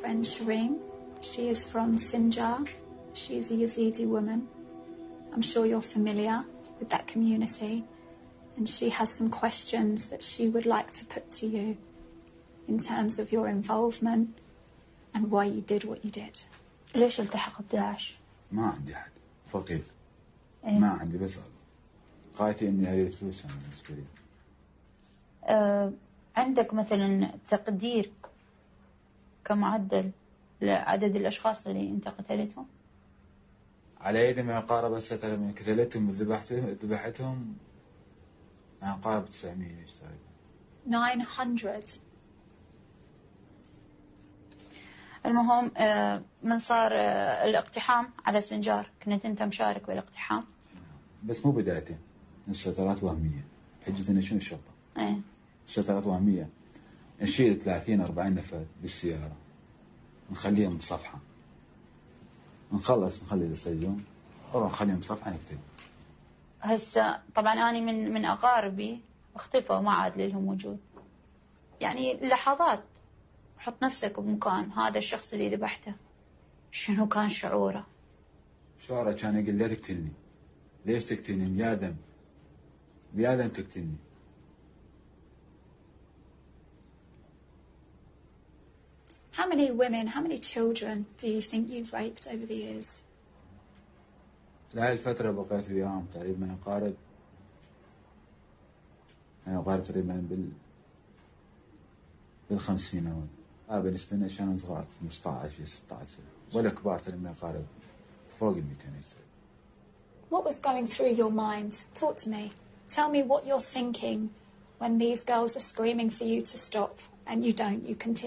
friend Shireen. She is from Sinjar. She is a Yazidi woman. I'm sure you're familiar with that community. And she has some questions that she would like to put to you in terms of your involvement and why you did what you did. ليش التحق بداعش؟ ما عندي حد فقير إيه. ما عندي بسأل غايتي اني اريد فلوس انا بالنسبه لي آه عندك مثلا تقدير كمعدل لعدد الأشخاص اللي أنت قتلتهم؟ على يد ما يقارب هسه لما قتلتهم وذبحتهم ذبحتهم ما يقارب 900 إيش تقريبا 900. المهم آه من صار آه الاقتحام على سنجار كنت أنت مشارك بالاقتحام؟ بس مو بدايتين الشطرات وهمية حجتنا شنو الشرطة؟ إيه الشطرات وهمية نشيل 30 40 نفر بالسيارة. نخليهم بصفحة. نخلص نخلي السجون نروح نخليهم بصفحة نكتب. هسه طبعا أنا من من أقاربي اختفوا ما عاد لهم وجود. يعني لحظات. حط نفسك بمكان. هذا الشخص اللي ذبحته. شنو كان شعوره؟ شعره كان يقول لا تقتلني؟ ليش تقتلني؟ يا ذنب. يا ذنب تقتلني. How many women, how many children do you think you've raped over the years? لهاي الفترة بقيت وياهم تقريبا يقارب ما يقارب تقريبا بال بالخمسينات آه بالنسبة لنا كانوا صغار 15 16 سنة ولا كبار تقريبا يقارب فوق ال 200 سنة What was going through your mind? Talk to me. Tell me what you're thinking when these girls are screaming for you to stop and you don't, you continue.